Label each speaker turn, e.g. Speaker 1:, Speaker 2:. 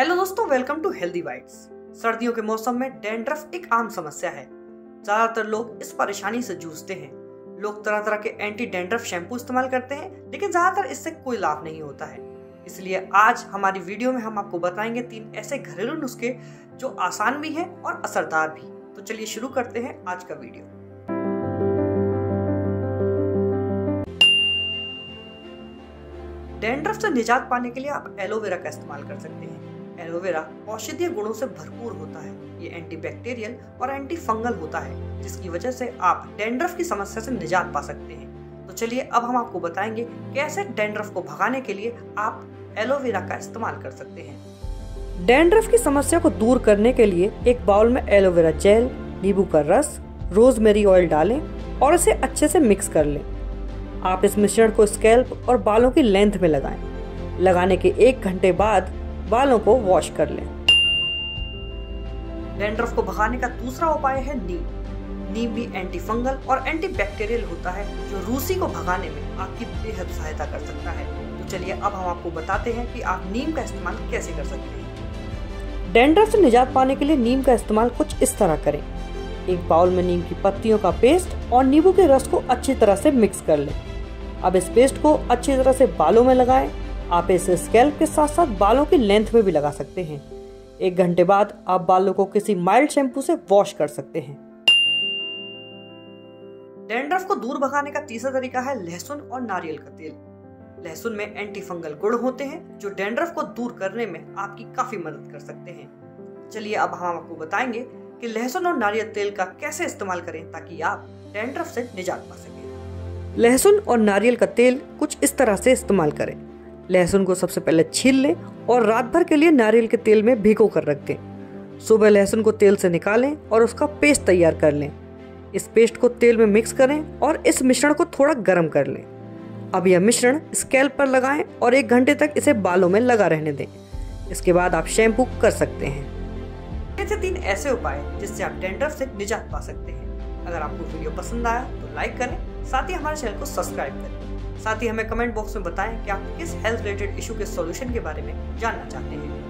Speaker 1: Hello दोस्तों welcome to healthy whites सर्दियों के मौसम में डेंड्रफ एक आम समस्या है। ज़्यादातर लोग इस परेशानी से जूझते हैं। लोग तरह तरह के एंटी डेंड्रफ शैम्पू इस्तेमाल करते हैं, लेकिन ज़्यादातर इससे कोई लाभ नहीं होता है। इसलिए आज हमारी वीडियो में हम आपको बताएँगे तीन ऐसे घरेलू नुस्खे जो आसान भी हैं और असरदार भी। तो चलिए शुरू करते हैं आज का वीडियो। डेंड्रफ से निजात पाने के लिए आप एलोवेरा का इस्तेमाल कर सकते हैं। एलोवेरा औषधीय गुणों से भरपूर होता है। ये एंटीबैक्टीरियल और एंटी फंगल होता है, जिसकी वजह से आप डेंड्रफ की समस्या से निजात पा सकते हैं। तो चलिए अब हम आपको बताएँगे कैसे डेंड्रफ को भगाने के लिए आप एलोवेरा का इस्तेमाल कर सकते हैं। डेंड्रफ की समस्या को दूर करने के लिए एक बाउल में एलोवेरा जेल, नींबू का रस, रोजमेरी ऑयल डालें और इसे अच्छे से मिक्स कर लें। आप इस मिश्रण को स्कैल्प और बालों की लेंथ में लगाएँ। लगाने के एक घंटे बाद बालों को वॉश कर लें। डेंड्रफ को भगाने का दूसरा उपाय है नीम। नीम भी एंटी फंगल और एंटी बैक्टीरियल होता है जो रूसी को भगाने में आपकी बेहद सहायता कर सकता है। तो चलिए अब हम आपको बताते हैं कि आप नीम का इस्तेमाल कैसे कर सकते हैं। डेंड्रफ से निजात पाने के लिए नीम का इस्तेमाल कुछ इस तरह करें। एक बाउल में नीम की पत्तियों का पेस्ट और नींबू के रस को अच्छी तरह से मिक्स कर लें। अब इस पेस्ट को अच्छी तरह से बालों में लगाएँ। आप इसे स्कैल्प के साथ साथ बालों की लेंथ में भी लगा सकते हैं। एक घंटे बाद आप बालों को किसी माइल्ड शैम्पू से वॉश कर सकते हैं। डेंड्रफ को दूर भगाने का तीसरा तरीका है लहसुन और नारियल का तेल। लहसुन में एंटी फंगल गुण होते हैं जो डेंड्रफ को दूर करने में आपकी काफ़ी मदद कर सकते हैं। चलिए अब हम आपको बताएँगे कि लहसुन और नारियल तेल का कैसे इस्तेमाल करें ताकि आप डेंड्रफ से निजात पा सकें। लहसुन और नारियल का तेल कुछ इस तरह से इस्तेमाल करें। लहसुन को सबसे पहले छील लें और रात भर के लिए नारियल के तेल में भिगो कर रख दें। सुबह लहसुन को तेल से निकालें और उसका पेस्ट तैयार कर लें। इस पेस्ट को तेल में मिक्स करें और इस मिश्रण को थोड़ा गर्म कर लें। अब यह मिश्रण स्कैल्प पर लगाएँ और एक घंटे तक इसे बालों में लगा रहने दें। इसके बाद आप शैम्पू कर सकते हैं। ऐसे तीन ऐसे उपाय जिससे आप डेंड्रफ से निजात पा सकते हैं। अगर आपको वीडियो पसंद आया तो लाइक करें, साथ ही हमारे चैनल को सब्सक्राइब करें। साथ ही हमें कमेंट बॉक्स में बताएँ कि आप किस हेल्थ रिलेटेड इशू के सॉल्यूशन के बारे में जानना चाहते हैं।